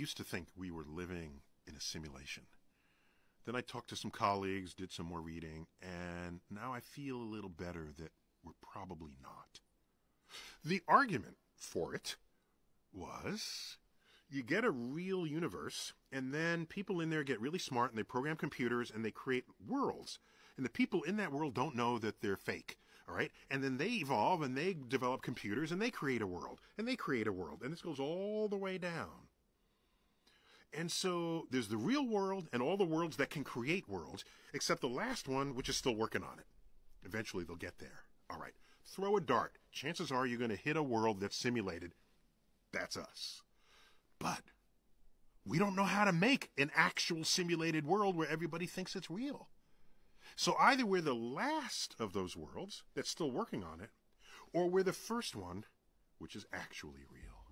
used to think we were living in a simulation. Then I talked to some colleagues, did some more reading, and now I feel a little better that we're probably not. The argument for it was you get a real universe, and then people in there get really smart and they program computers and they create worlds. And the people in that world don't know that they're fake. All right. And then they evolve and they develop computers and they create a world and they create a world. And this goes all the way down. And so there's the real world and all the worlds that can create worlds, except the last one, which is still working on it. Eventually they'll get there. All right. Throw a dart. Chances are you're going to hit a world that's simulated. That's us. But we don't know how to make an actual simulated world where everybody thinks it's real. So either we're the last of those worlds that's still working on it, or we're the first one which is actually real.